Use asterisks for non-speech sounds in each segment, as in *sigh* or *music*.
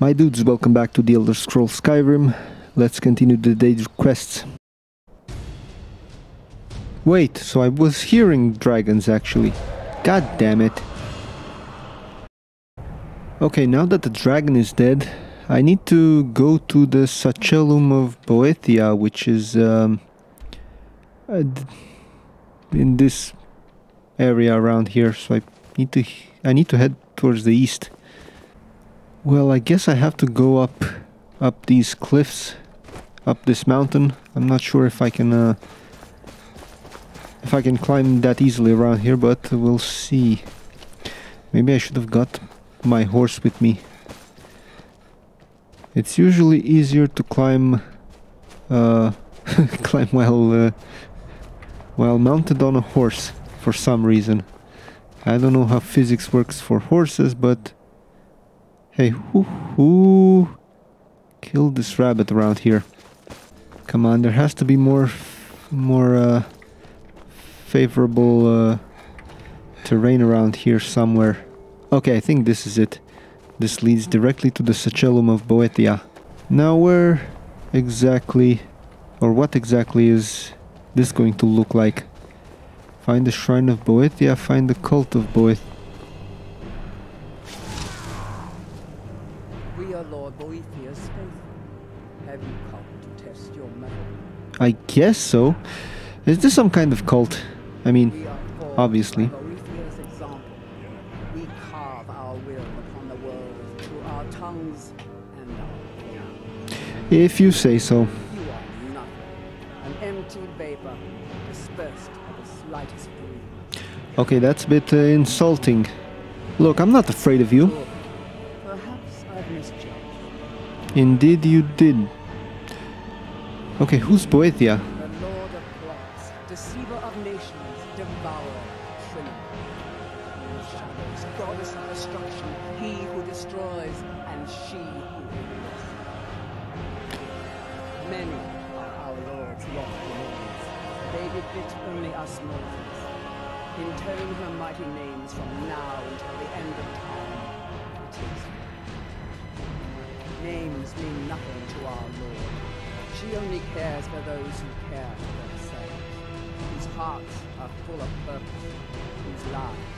My dudes, welcome back to The Elder Scrolls Skyrim. Let's continue the day's quests. Wait, so I was hearing dragons actually. God damn it. Okay, now that the dragon is dead, I need to go to the Sacellum of Boethiah, which is um, uh, in this area around here. So I need to I need to head towards the east. Well, I guess I have to go up up these cliffs, up this mountain. I'm not sure if I can uh, if I can climb that easily around here, but we'll see. Maybe I should have got my horse with me. It's usually easier to climb uh, *laughs* climb while uh, while mounted on a horse for some reason. I don't know how physics works for horses, but hey, who who killed this rabbit around here? Come on, there has to be more more uh, favorable uh, terrain around here somewhere. Okay, I think this is it. This leads directly to the Sacellum of Boethiah. Now where exactly, or what exactly is this going to look like? Find the Shrine of Boethiah, find the Cult of Boeth. I guess so. Is this some kind of cult? I mean, We are formed obviously. by Boethiah's example. We carve our will upon the world through our tongues and our tongue. if you say so. You are nothing. An empty vapor, dispersed by the slightest breeze. Okay, that's a bit uh, insulting. Look, I'm not afraid of you. Good. Perhaps I've misjudged. Indeed, you did. Okay, who's Boethiah? Full of purpose, whose lives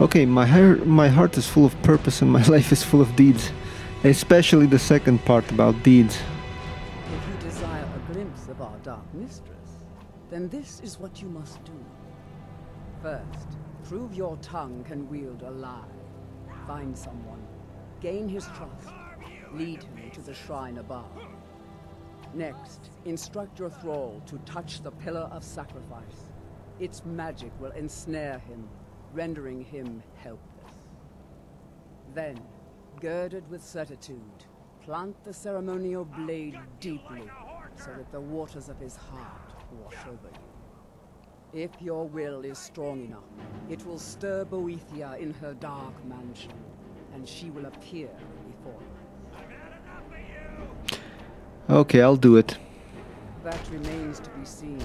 Okay, my heart, my heart is full of purpose and my *laughs* life is full of deeds. Especially the second part about deeds. If you desire a glimpse of our dark mistress, then this is what you must do. First, prove your tongue can wield a lie. Find someone, gain his trust, lead him to the shrine above. Next, instruct your thrall to touch the pillar of sacrifice. Its magic will ensnare him, rendering him helpless. Then, girded with certitude, plant the ceremonial blade deeply so that the waters of his heart wash over you. If your will is strong enough, it will stir Boethiah in her dark mansion, and she will appear before you. Okay, I'll do it. That remains to be seen.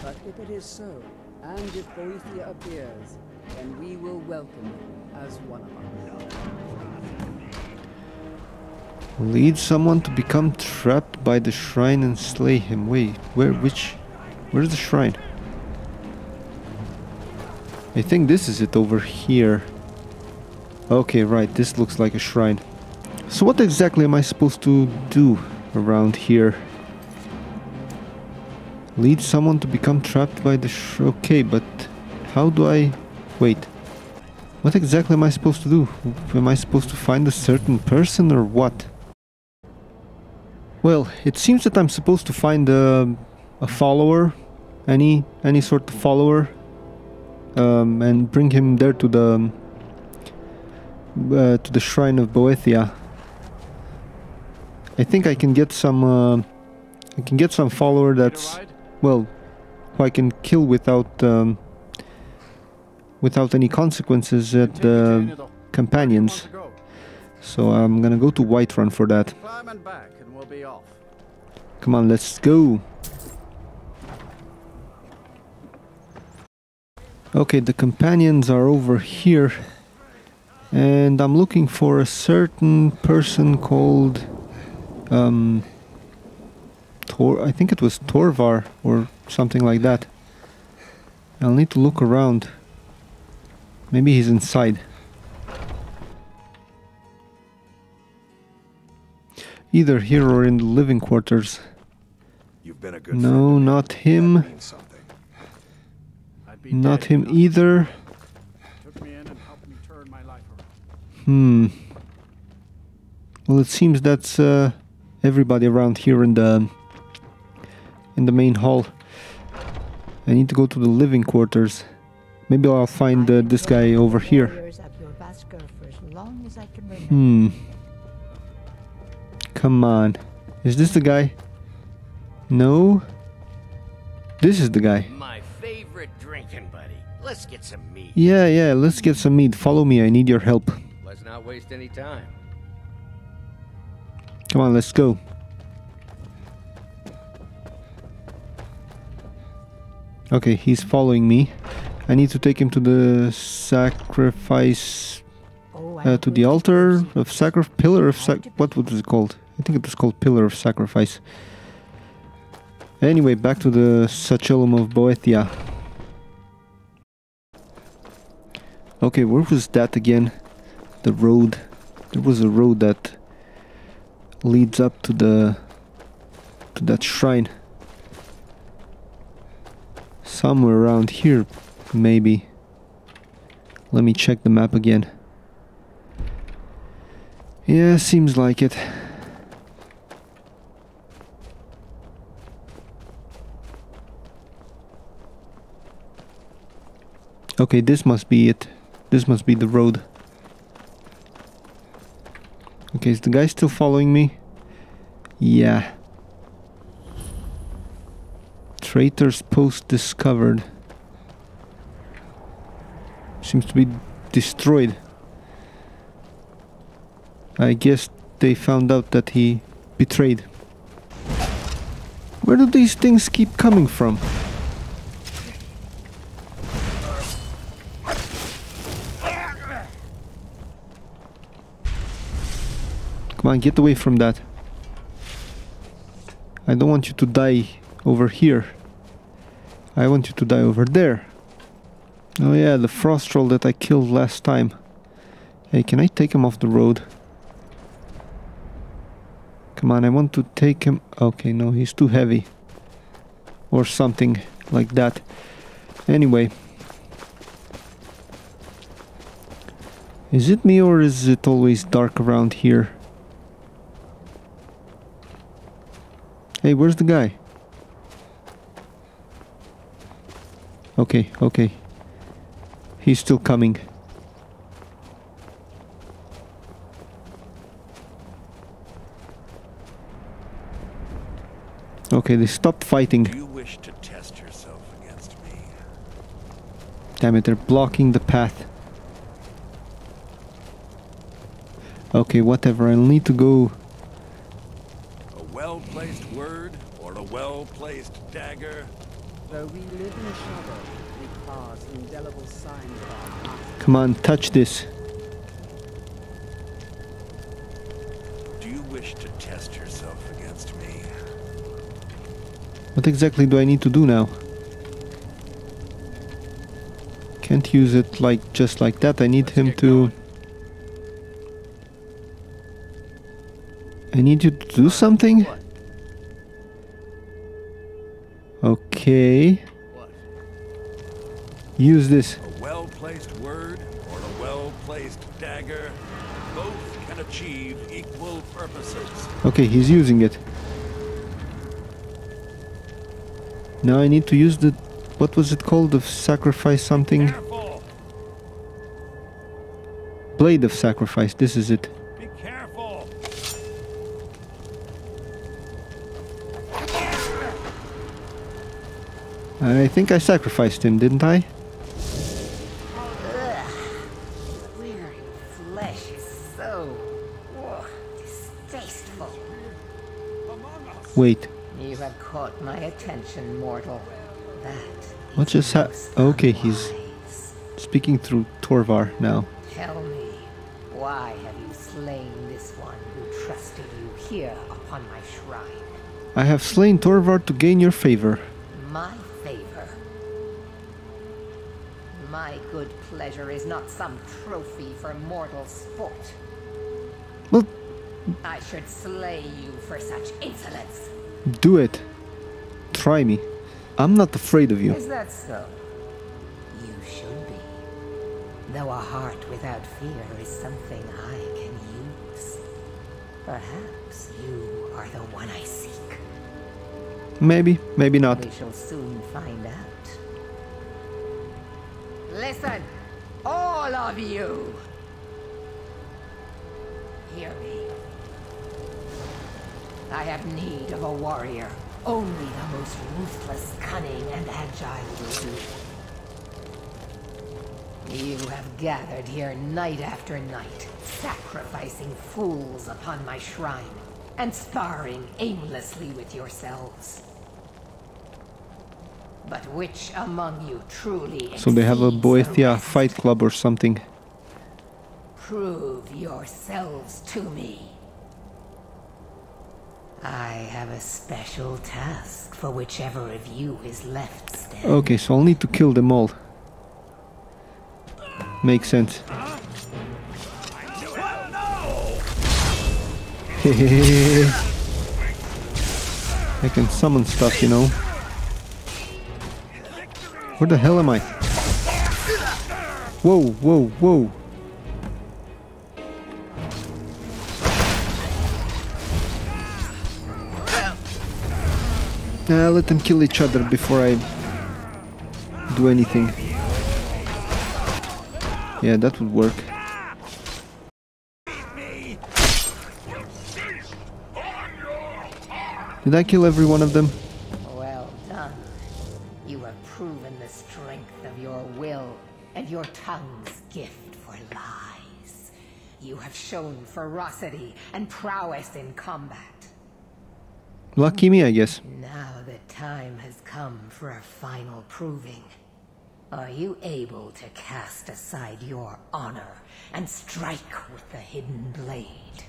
But if it is so, and if Boethiah appears, then we will welcome you as one of us. Lead someone to become trapped by the shrine and slay him. Wait, where, which, where's the shrine? I think this is it over here. Okay, right, this looks like a shrine. So what exactly am I supposed to do around here? Lead someone to become trapped by the Okay, but how do I... Wait. What exactly am I supposed to do? Am I supposed to find a certain person or what? Well, it seems that I'm supposed to find a, a follower, any any sort of follower, um, and bring him there to the uh, to the shrine of Boethiah. I think I can get some. Uh, I can get some follower that's well, who I can kill without um, without any consequences at the companions. So I'm gonna go to Whiterun for that. Come on, let's go. Okay, the companions are over here. And I'm looking for a certain person called um Tor I think it was Torvar or something like that. I'll need to look around. Maybe he's inside. Either here or in the living quarters. You've been a good No, friend not him. That means something. I'd be Not him either. Took me in and helped me turn my life around. Hmm. Well, it seems that's uh, everybody around here in the in the main hall. I need to go to the living quarters. Maybe I'll find uh, this guy over here. Warriors at Jorrvaskr for as long as I can remember. Hmm. Come on. Is this the guy? No. This is the guy. My favorite drinking buddy. Let's get some meat. Yeah, yeah, let's get some meat. Follow me, I need your help. Let's not waste any time. Come on, let's go. Okay, he's following me. I need to take him to the sacrifice Oh, uh, to the altar of sacrifice pillar of sac what was it called i think it was called pillar of sacrifice anyway back to the sacellum of Boethiah. okay where was that again the road there was a road that leads up to the to that shrine somewhere around here maybe let me check the map again yeah, seems like it. Okay, this must be it. This must be the road. Okay, is the guy still following me? Yeah. Traitor's post discovered. Seems to be destroyed. I guess they found out that he betrayed. Where do these things keep coming from? Come on, get away from that. I don't want you to die over here. I want you to die over there. Oh yeah, the frost troll that I killed last time. Hey, can I take him off the road? Come on, I want to take him. Okay, no, he's too heavy. Or something like that. Anyway. Is it me or is it always dark around here? Hey, where's the guy? Okay, okay. He's still coming. Okay, they stopped fighting. Do you wish to test yourself against me? Damn it, they're blocking the path. Okay, whatever, I'll need to go. A well-placed word well-placed dagger? Though we live in shadow, we cast indelible signs of our past. Come on, touch this. Do you wish to test yourself against me? What exactly do I need to do now? Can't use it like just like that. I need him to. going. I need you to do something? What? Okay. What? Use this. A well-placed word or a well-placed dagger? Both can achieve equal purposes. Okay, he's using it. Now I need to use the. What was it called? The sacrifice something? Careful! Blade of sacrifice. This is it. I think I sacrificed him, didn't I? Weary flesh is so ugh, distasteful. Wait. You have caught my attention, mortal. That What just ha- Okay, he's speaking through Torvar now. Tell me, Why have you slain this one who trusted you here upon my shrine? I have slain Torvar to gain your favor. My pleasure is not some trophy for mortal sport. Well, I should slay you for such insolence. do it. Try me. I'm not afraid of you. Is that so? You should be. Though a heart without fear is something I can use. Perhaps you are the one I seek. Maybe, maybe not. We shall soon find out. Listen, all of you! Hear me. I have need of a warrior. Only the most ruthless, cunning, and agile will do. You have gathered here night after night, sacrificing fools upon my shrine, and sparring aimlessly with yourselves. But which among you truly So they have a Boethiah fight club or something. Prove yourselves to me. I have a special task for whichever of you is left standing. Okay, so I'll need to kill them all. Makes sense. *laughs* I can summon stuff, you know. Where the hell am I? Whoa, whoa, whoa. Uh, let them kill each other before I do anything. Yeah, that would work. Did I kill every one of them? Your tongue's gift for lies. You have shown ferocity and prowess in combat. Lucky me, I guess. Now the time has come for a final proving. Are you able to cast aside your honor and strike with the hidden blade?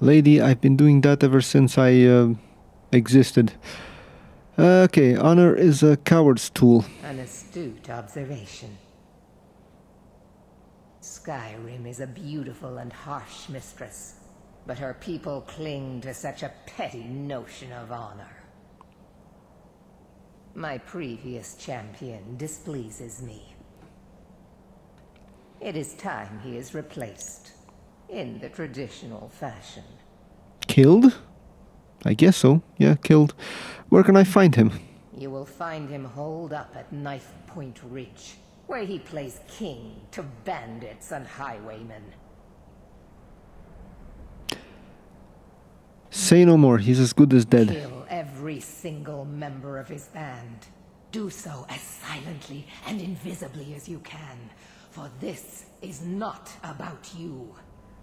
Lady, I've been doing that ever since I uh, existed. Okay, honor is a coward's tool. An astute observation. Skyrim is a beautiful and harsh mistress, but her people cling to such a petty notion of honor. My previous champion displeases me. It is time he is replaced, in the traditional fashion. Killed? I guess so. Yeah, killed. Where can I find him? You will find him holed up at Knife Point Ridge, where he plays king to bandits and highwaymen. Say no more. He's as good as dead. Kill every single member of his band. Do so as silently and invisibly as you can, for this is not about you.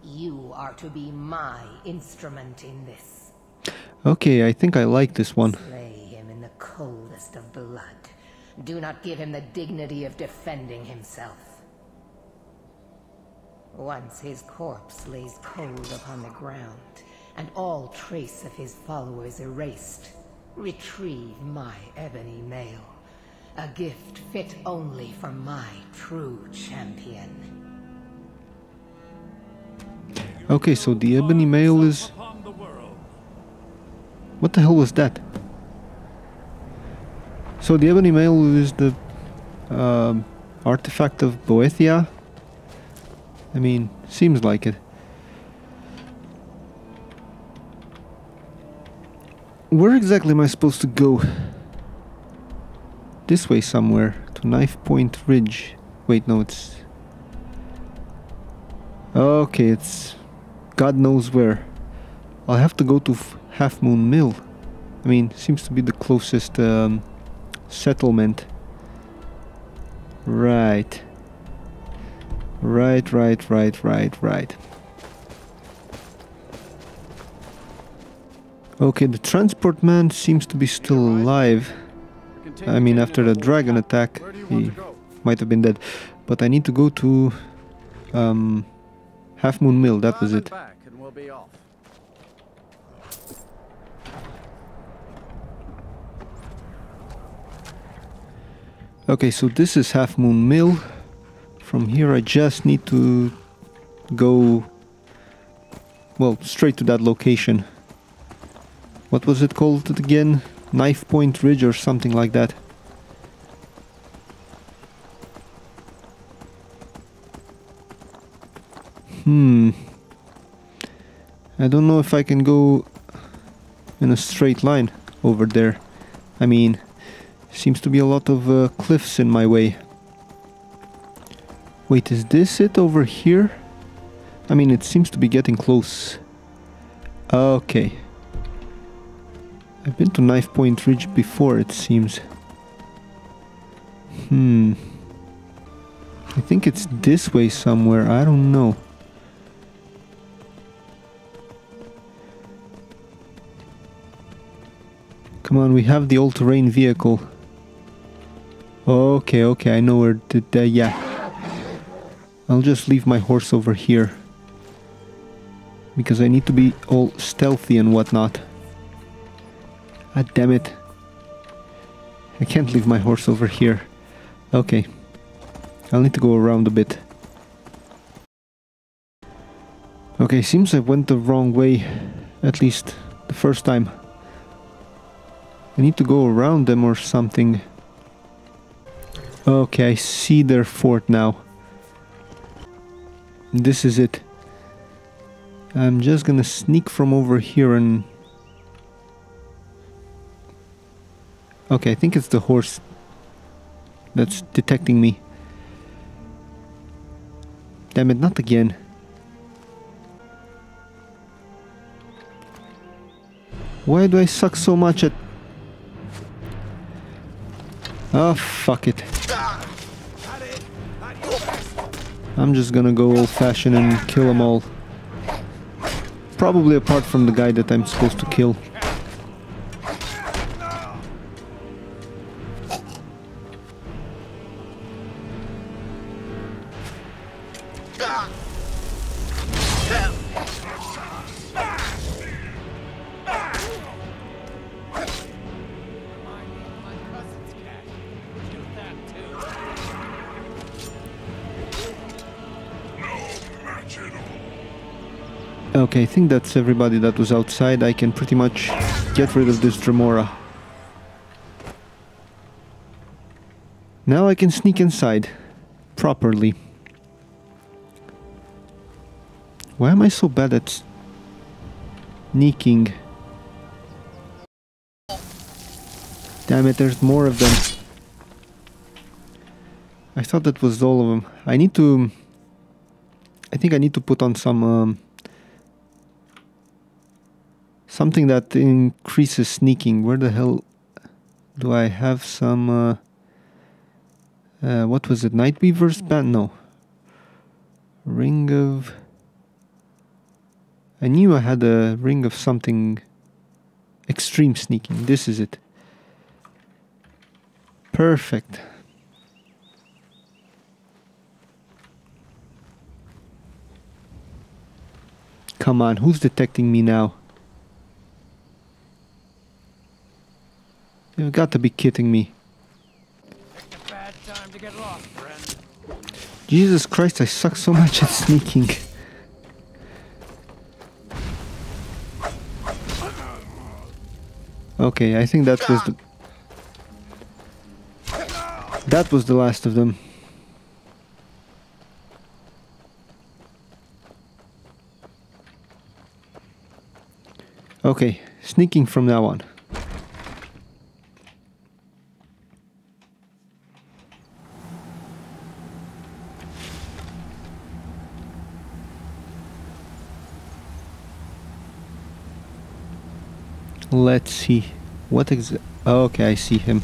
You are to be my instrument in this. Okay, I think I like this one. Slay him in the coldest of blood. Do not give him the dignity of defending himself. Once his corpse lays cold upon the ground, and all trace of his followers erased, retrieve my ebony mail. A gift fit only for my true champion. Okay, so the ebony mail is. What the hell was that? So the ebony mail is the um, artifact of Boethiah. I mean, seems like it. Where exactly am I supposed to go? This way somewhere to Knifepoint Ridge. Wait, no, it's. Okay, it's God knows where. I'll have to go to Half Moon Mill. I mean, seems to be the closest um, settlement. Right. Right, right, right, right, right. Okay, the transport man seems to be still alive. I mean, after the dragon attack, he might have been dead. But I need to go to um, Half Moon Mill, that was it. Back and we'll be off. Okay, so this is Half Moon Mill. From here I just need to go well, straight to that location. What was it called again? Knifepoint Ridge or something like that. Hmm. I don't know if I can go in a straight line over there. I mean, seems to be a lot of uh, cliffs in my way. Wait, is this it over here? I mean, it seems to be getting close. Okay. I've been to Knifepoint Ridge before, it seems. Hmm. I think it's this way somewhere, I don't know. Come on, we have the all-terrain vehicle. Okay, okay, I know where uh, yeah. I'll just leave my horse over here. Because I need to be all stealthy and whatnot. Ah, damn it. I can't leave my horse over here. Okay. I'll need to go around a bit. Okay, seems I went the wrong way. At least the first time. I need to go around them or something. Okay, I see their fort now. This is it. I'm just gonna sneak from over here and... Okay, I think it's the horse that's detecting me. Damn it, not again. Why do I suck so much at... Oh, fuck it. I'm just gonna go old-fashioned and kill them all. Probably apart from the guy that I'm supposed to kill. Okay, I think that's everybody that was outside. I can pretty much get rid of this Dremora. Now I can sneak inside. Properly. Why am I so bad at sneaking? Damn it, there's more of them. I thought that was all of them. I need to... I think I need to put on some... Um, something that increases sneaking. Where the hell do I have some... Uh, uh, what was it? Nightweaver's band? No. Ring of... I knew I had a ring of something... Extreme sneaking. This is it. Perfect. Come on, who's detecting me now? You've got to be kidding me. Lost. Jesus Christ, I suck so much at sneaking. Okay, I think that was the... That was the last of them. Okay, sneaking from now on. Let's see. What oh, Okay, I see him.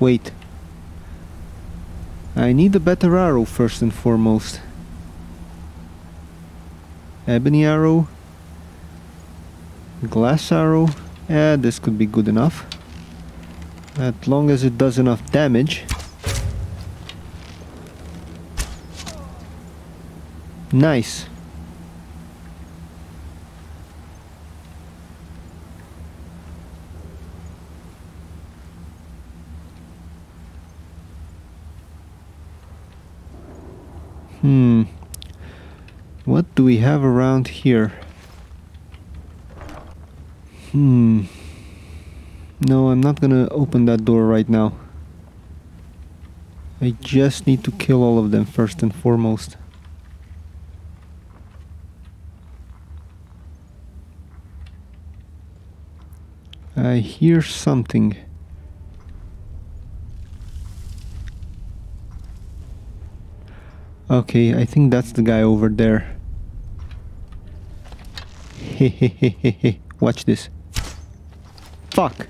Wait. I need a better arrow first and foremost. Ebony arrow. Glass arrow. Yeah, this could be good enough. As long as it does enough damage. Nice. Hmm. What do we have around here? Hmm. No, I'm not gonna open that door right now. I just need to kill all of them first and foremost. I hear something. Okay, I think that's the guy over there. Hehehehe. Watch this. Fuck!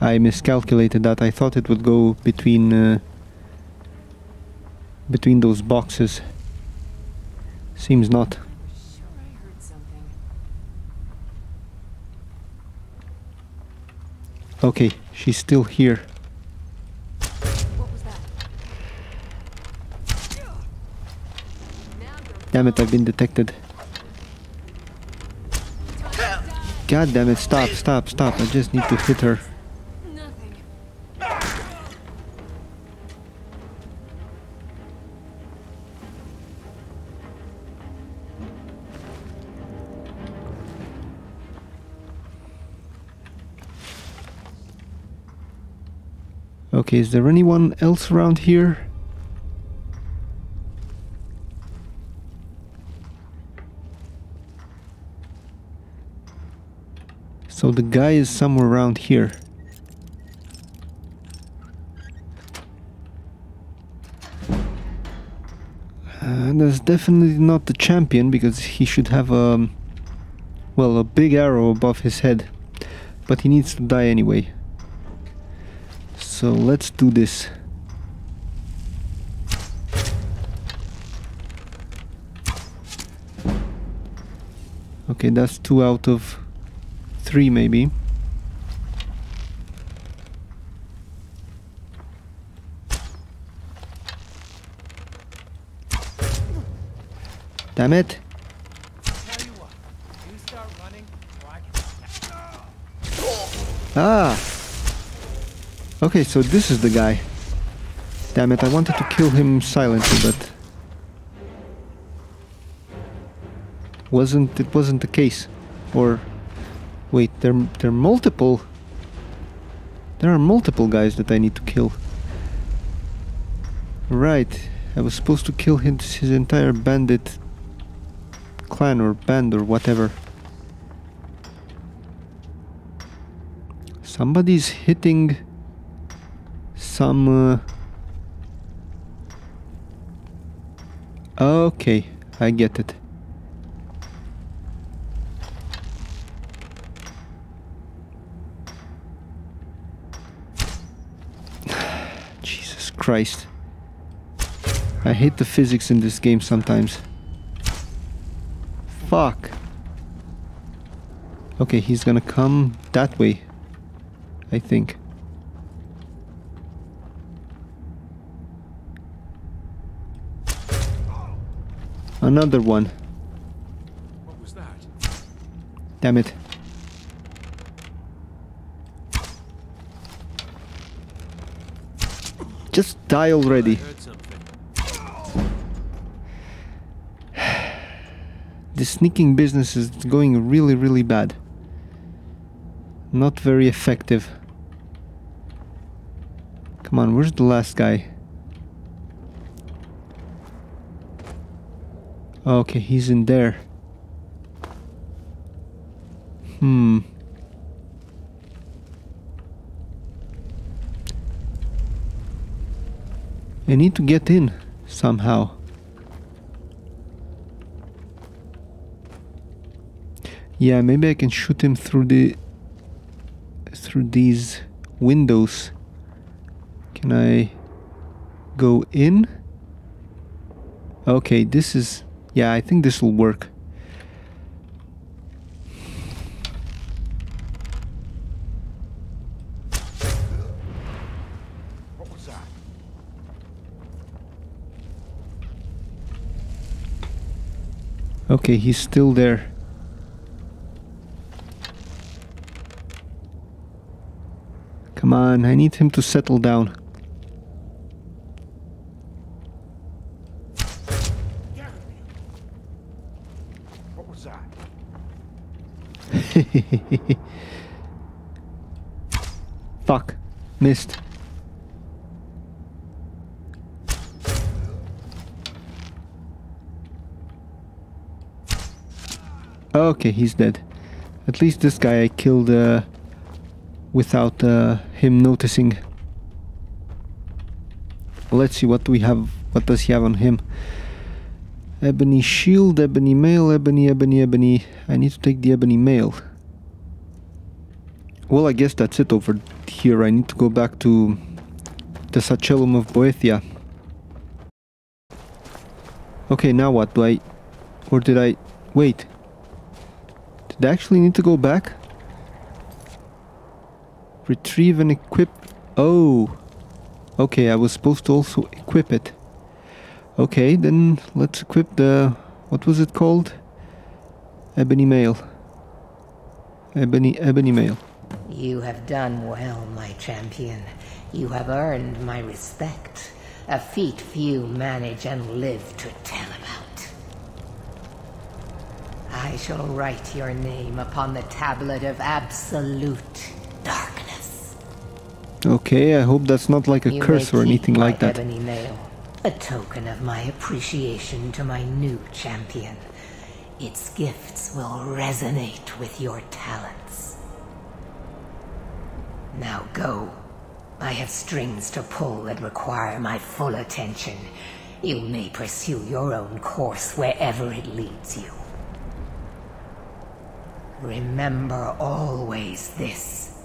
I miscalculated that. I thought it would go between uh, between those boxes. Seems not. Okay, she's still here. What was that? Now you're Damn it, I've been detected. God damn it, stop, stop, stop. I just need to hit her. Okay, is there anyone else around here? So the guy is somewhere around here. Uh, that's definitely not the champion because he should have a well a big arrow above his head, but he needs to die anyway. So let's do this. Okay, that's two out of three, maybe. Damn it! Ah! Okay, so this is the guy. Damn it, I wanted to kill him silently, but... Wasn't, it wasn't the case. Or... Wait, there, there are multiple... There are multiple guys that I need to kill. Right, I was supposed to kill his, his entire bandit clan or band or whatever. Somebody's hitting some... Uh... Okay, I get it. Jesus Christ. I hate the physics in this game sometimes. Fuck. Okay, he's gonna come that way. I think. Another one. What was that? Damn it. Just die already. *sighs* The sneaking business is going really, really bad. Not very effective. Come on, where's the last guy? Okay, he's in there. Hmm. Need to get in somehow. Yeah, maybe I can shoot him through the through these windows. Can I go in? Okay, this is yeah, I think this will work. What was that? Okay, he's still there. Come on, I need him to settle down. What was that? *laughs* Fuck. Missed. Okay, he's dead. At least this guy I killed uh, without uh, him noticing. Let's see what we have. What does he have on him? Ebony shield, ebony mail, ebony, ebony, ebony. I need to take the ebony mail. Well, I guess that's it over here. I need to go back to the Sacellum of Boethiah. Okay, now what? Do I... Or did I... Wait. Did I actually need to go back? Retrieve and equip... Oh! Okay, I was supposed to also equip it. Okay, then let's equip the... What was it called? Ebony mail. Ebony, ebony mail. You have done well, my champion. You have earned my respect. A feat few manage and live to tell about. I shall write your name upon the tablet of absolute darkness. Okay, I hope that's not like a You curse or anything like that. Ebony mail, a token of my appreciation to my new champion. Its gifts will resonate with your talents. Now go. I have strings to pull that require my full attention. You may pursue your own course wherever it leads you. Remember always this.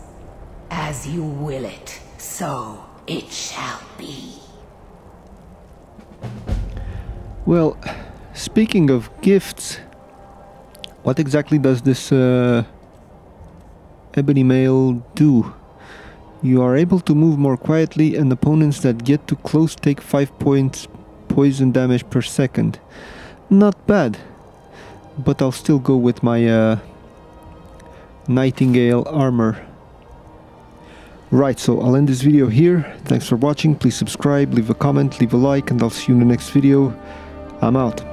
As you will it, so it shall be. Well, speaking of gifts, what exactly does this uh, ebony mail do? You are able to move more quietly, and opponents that get too close take 5 points poison damage per second. Not bad, but I'll still go with my uh, Nightingale armor. Right, so I'll end this video here. Thanks for watching. Please subscribe, leave a comment, leave a like, and I'll see you in the next video. I'm out.